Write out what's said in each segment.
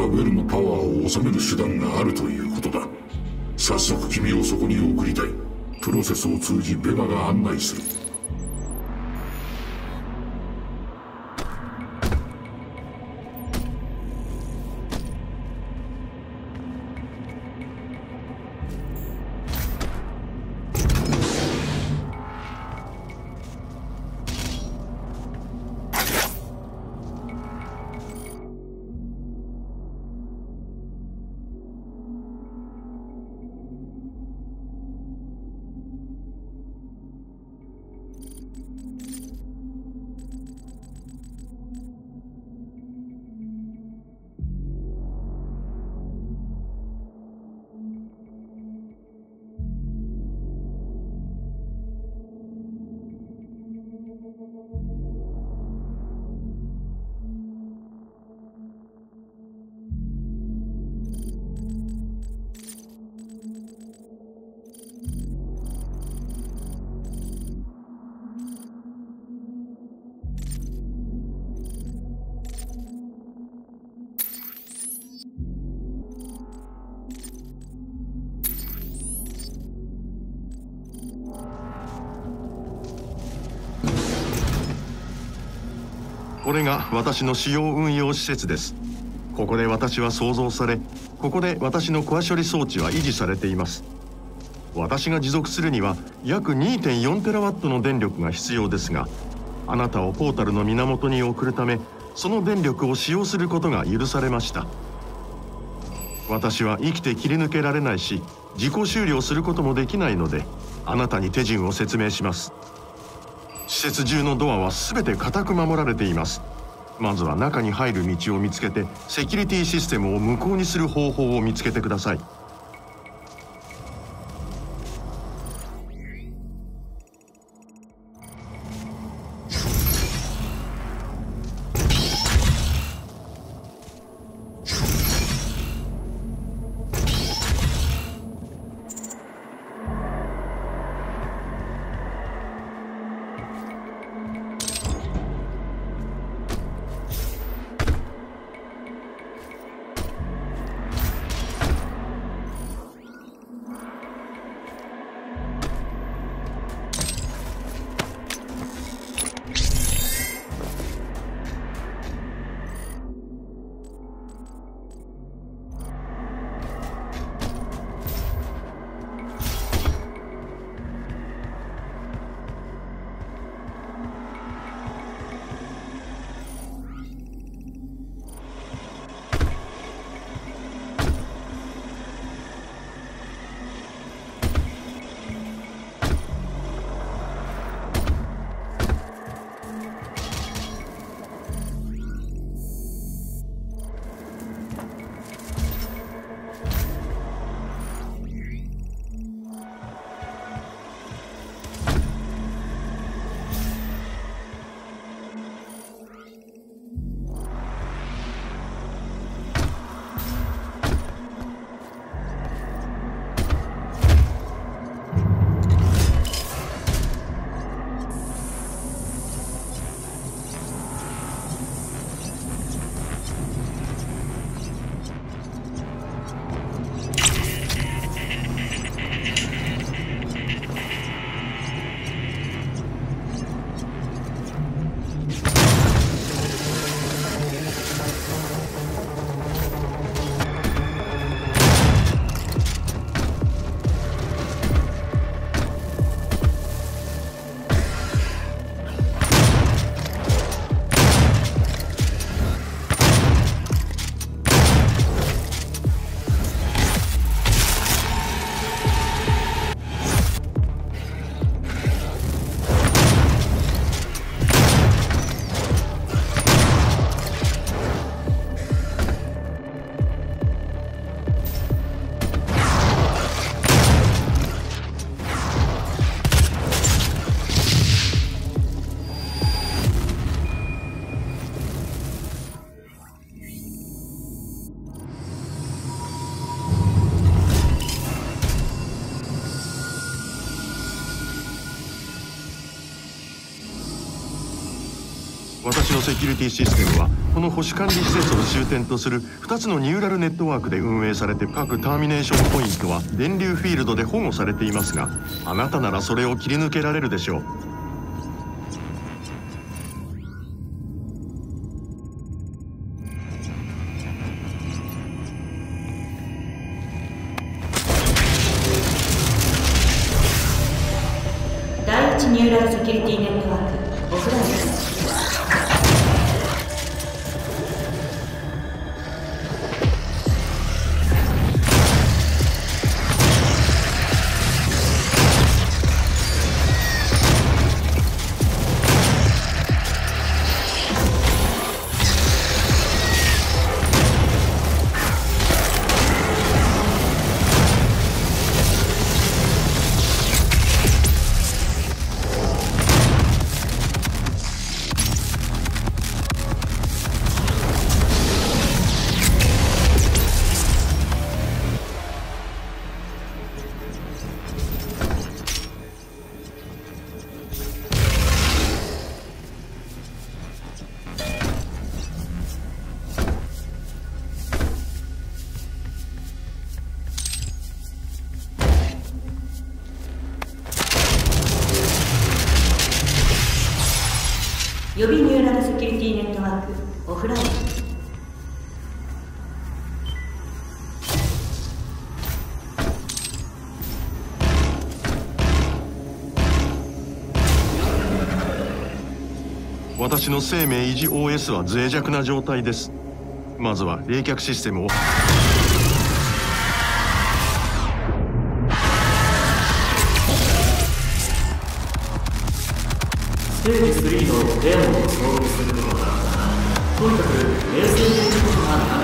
ザ・ウェルのパワーを収める手段があるということだ早速君をそこに送りたい。プロセスを通じベマが案内する。これが私の使用運用施設です。ここで私は創造されここで私のコア処理装置は維持されています。私が持続するには約2.4テラワットの電力が必要ですがあなたをポータルの源に送るためその電力を使用することが許されました。私は生きて切り抜けられないし自己終了することもできないのであなたに手順を説明します。施設中のドアは全て固く守られています。まずは中に入る道を見つけてセキュリティシステムを無効にする方法を見つけてください。私のセキュリティシステムはこの保守管理施設を終点とする2つのニューラルネットワークで運営されて各ターミネーションポイントは電流フィールドで保護されていますがあなたならそれを切り抜けられるでしょう。私の生命維持 OS は脆弱な状態です。まずは冷却システムを。ステージ3のデーモンを遭遇することがとにかく冷静にいることが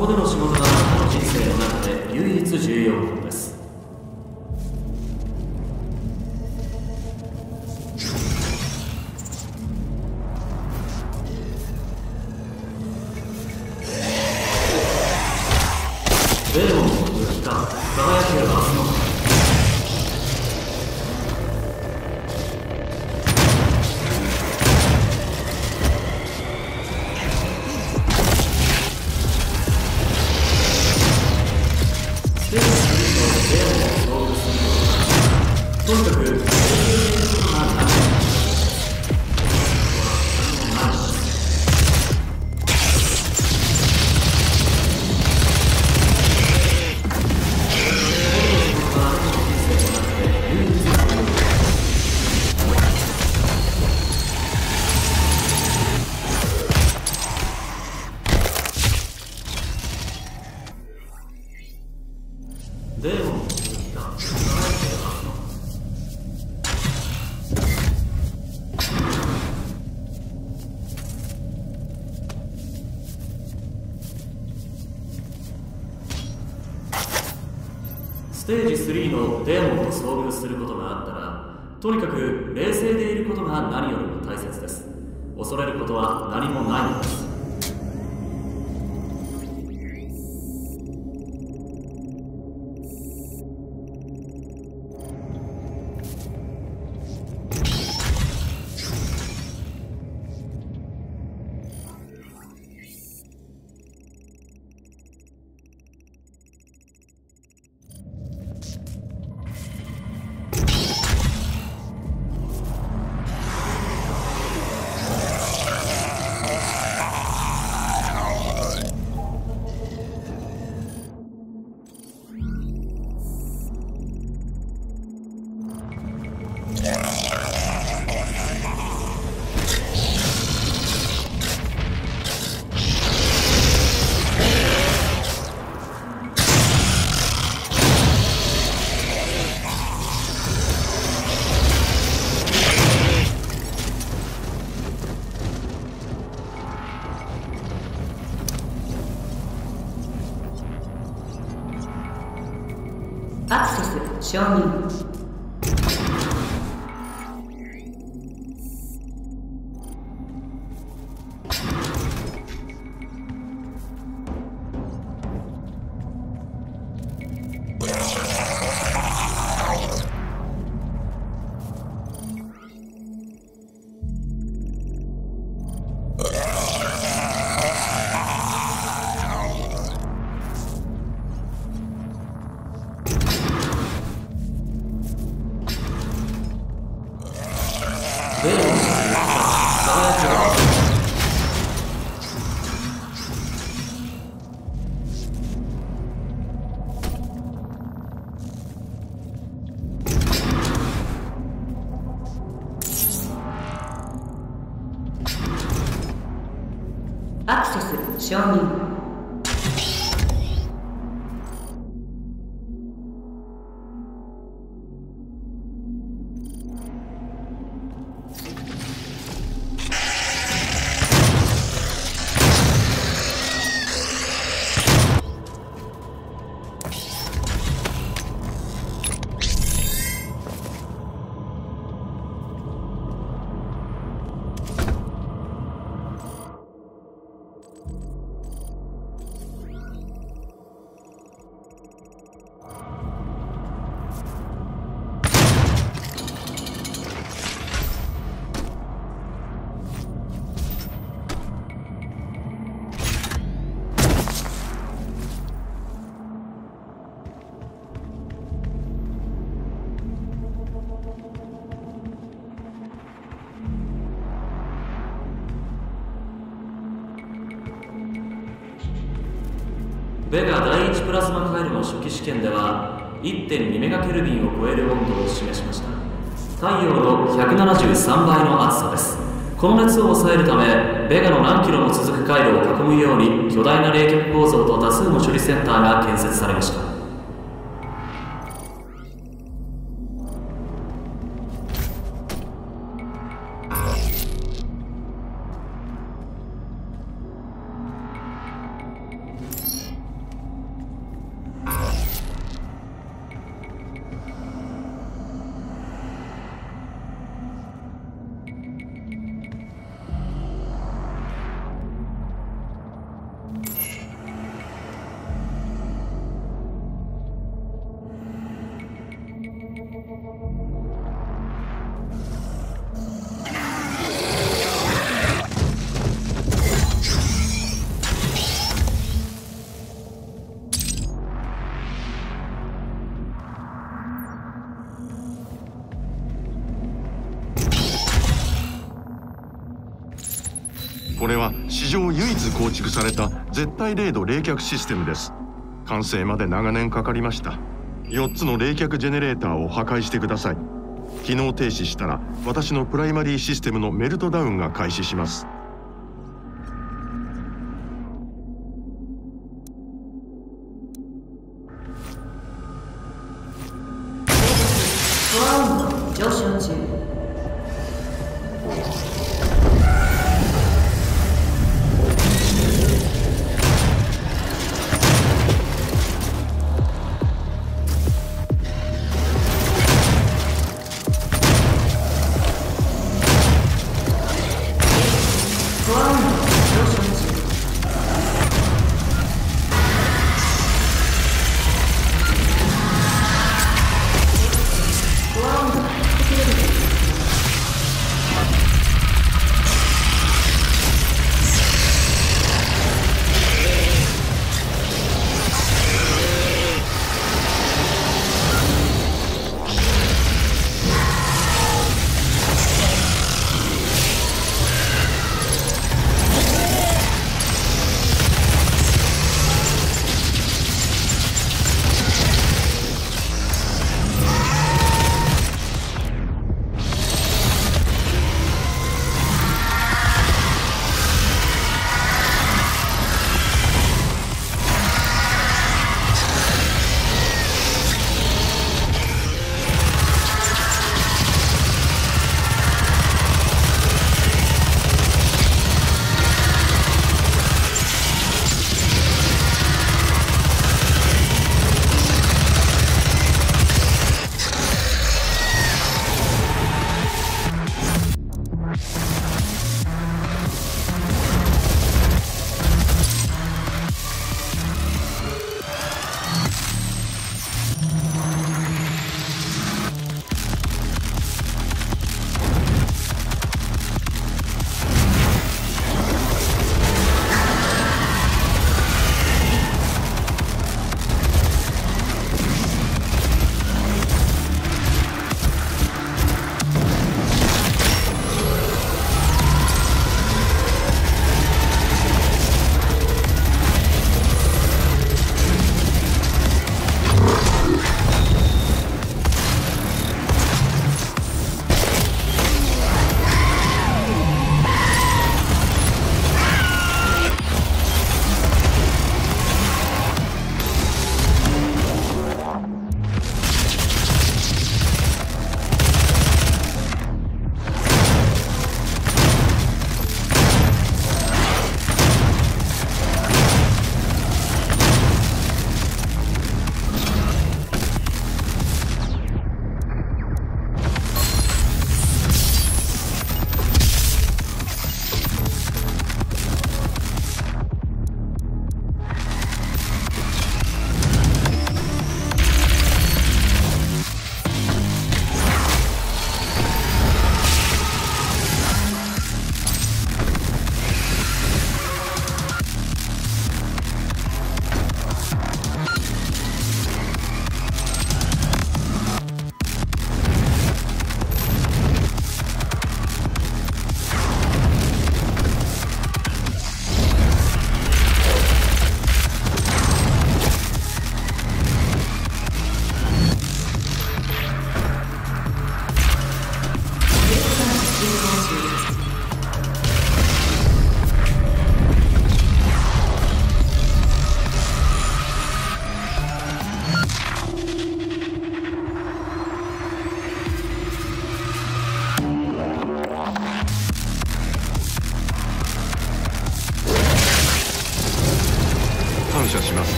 ここでの仕事が人生の中で唯一重要なのです。とにかく冷静でいることが何よりも大切です。恐れることは何もないのです。クセベガ第1プラズマ回路の初期試験では1.2メガケルビンを超える温度を示しました。太陽の173倍の熱さです。この熱を抑えるためベガの何キロも続く回路を囲むように巨大な冷却構造と多数の処理センターが建設されました。これは史上唯一構築された絶対零度冷却システムです。完成まで長年かかりました。4つの冷却ジェネレーターを破壊してください。機能停止したら私のプライマリーシステムのメルトダウンが開始します。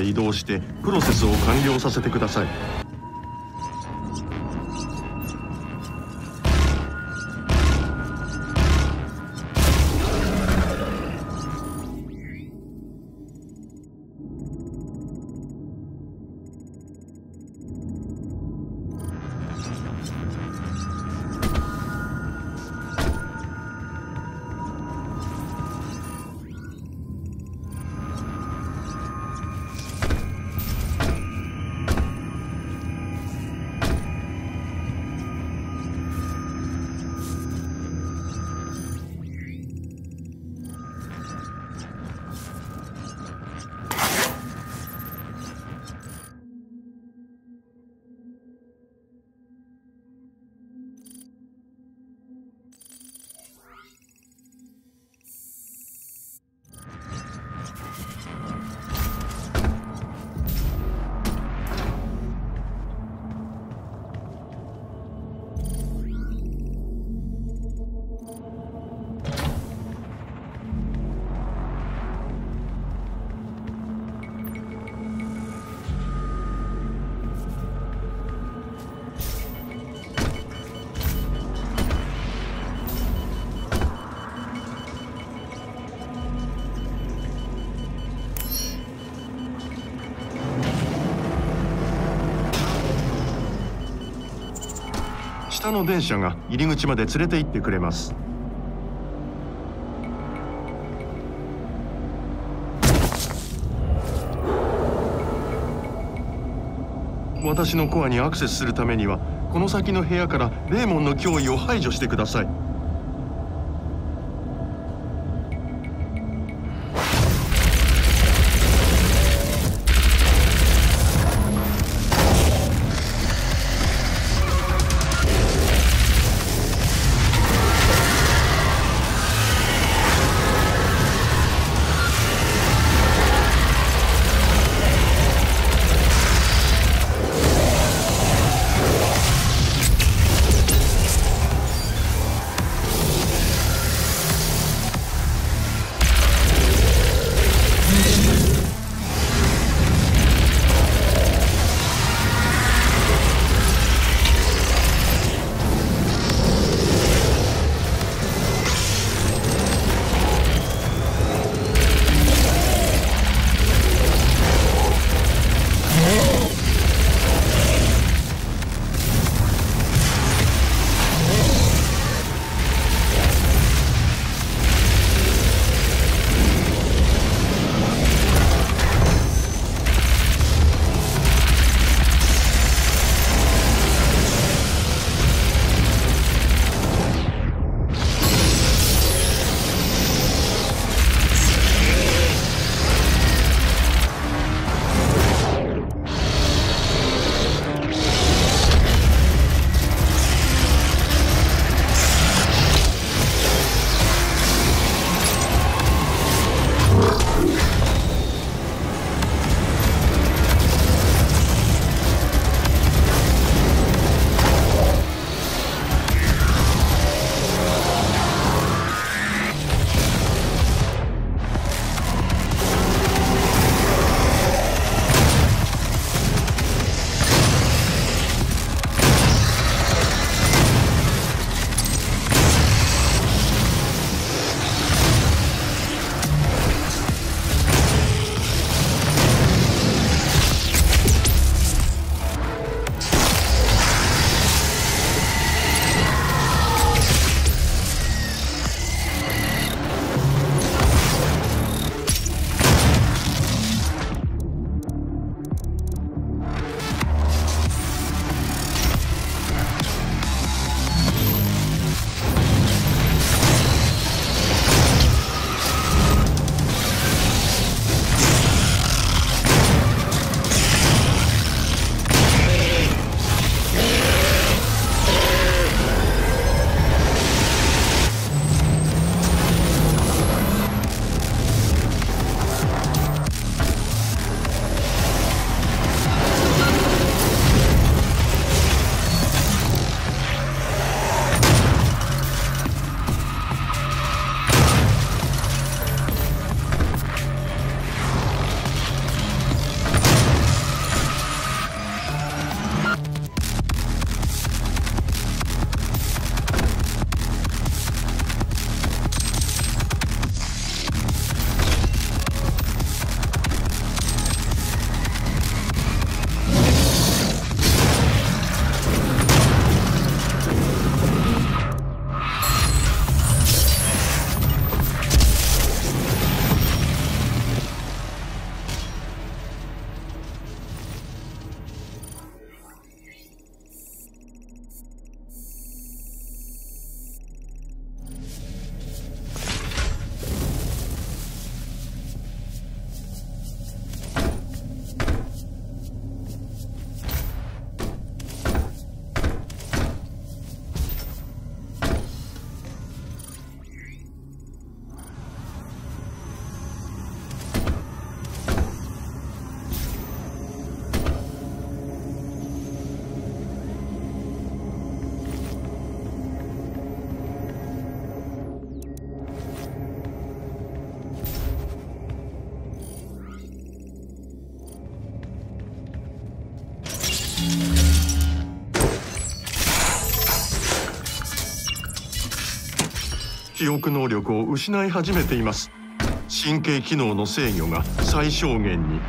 で移動してプロセスを完了させてください。下の電車が入り口まで連れて行ってくれます。私のコアにアクセスするためにはこの先の部屋からデーモンの脅威を排除してください。記憶能力を失い始めています。神経機能の制御が最小限に。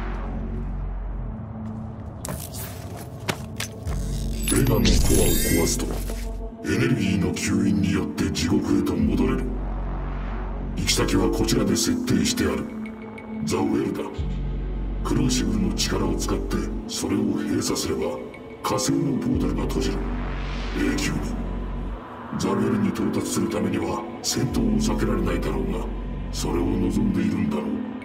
ベガのコアを壊すとエネルギーの吸引によって地獄へと戻れる。行き先はこちらで設定してある。ザ・ウェルだクルーシブルの力を使ってそれを閉鎖すれば火星のポータルが閉じる。永久に。ザ・ベルに到達するためには戦闘を避けられないだろうがそれを望んでいるんだろう。